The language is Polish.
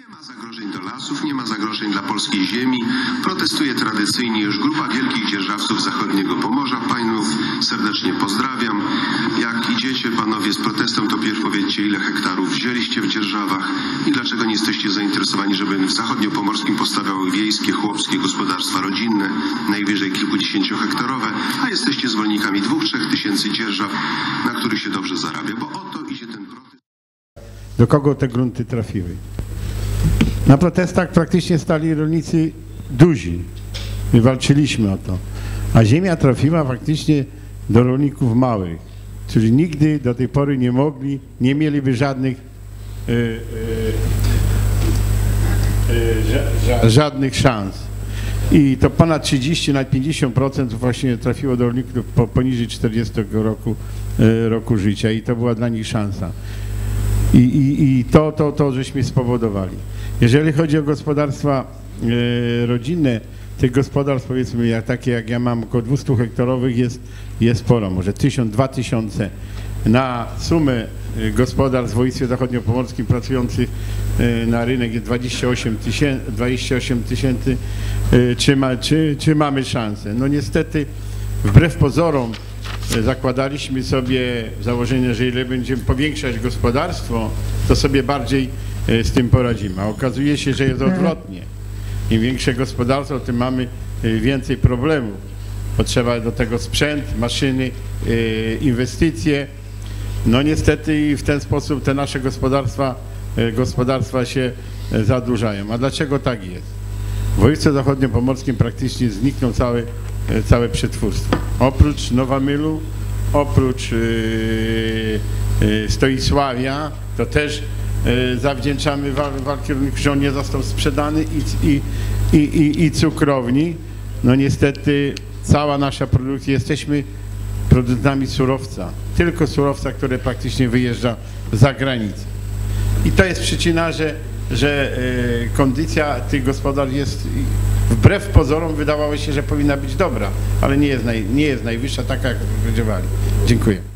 Nie ma zagrożeń do lasów, nie ma zagrożeń dla polskiej ziemi. Protestuje tradycyjnie już grupa wielkich dzierżawców zachodniego Pomorza. Panów serdecznie pozdrawiam. Jak idziecie panowie z protestem, to pierw powiedzcie, ile hektarów wzięliście w dzierżawach i dlaczego nie jesteście zainteresowani, żeby w zachodniopomorskim powstawały wiejskie, chłopskie gospodarstwa rodzinne, najwyżej kilkudziesięciohektarowe, a jesteście zwolennikami dwóch, trzech tysięcy dzierżaw, na których się dobrze zarabia, bo o to idzie ten protest. do kogo te grunty trafiły. Na protestach praktycznie stali rolnicy duzi. My walczyliśmy o to. A ziemia trafiła faktycznie do rolników małych, którzy nigdy do tej pory nie mogli, nie mieliby żadnych e, e, e, ża- ża- żadnych szans. I to ponad 30, nawet 50% właśnie trafiło do rolników po, poniżej 40 roku, roku życia i to była dla nich szansa. I, i, i to, to, to żeśmy spowodowali. Jeżeli chodzi o gospodarstwa e, rodzinne, tych gospodarstw powiedzmy takie jak ja mam około 200 hektarowych jest, jest sporo, może 1000, 2000 na sumę e, gospodarstw w województwie zachodniopomorskim pracujących e, na rynek jest 28 tysięcy, 28 tysięcy czy, ma, czy, czy mamy szansę? No niestety wbrew pozorom zakładaliśmy sobie założenie, że ile będziemy powiększać gospodarstwo, to sobie bardziej e, z tym poradzimy. A okazuje się, że jest odwrotnie. Im większe gospodarstwo, tym mamy e, więcej problemów. Potrzeba do tego sprzęt, maszyny, e, inwestycje. No niestety i w ten sposób te nasze gospodarstwa, gospodarstwa się zadłużają. A dlaczego tak jest? W województwie zachodniopomorskim praktycznie zniknął całe, e, całe przetwórstwo. Oprócz Nowamylu, oprócz yy, yy, Stoisławia, to też yy, zawdzięczamy wal, walki rolników, że on nie został sprzedany i, i, i, i, i cukrowni. No niestety cała nasza produkcja, jesteśmy producentami surowca, tylko surowca, które praktycznie wyjeżdża za granicę. I to jest przyczyna, że, że e, kondycja tych gospodarstw jest wbrew pozorom wydawało się, że powinna być dobra, ale nie jest, naj, nie jest najwyższa taka, jak spodziewali. Dziękuję.